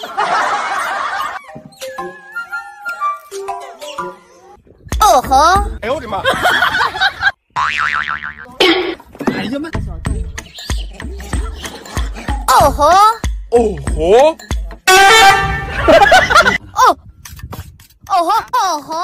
哦吼！哎呦我的妈！哎呀妈！哦吼！哦吼！哦吼！哦吼！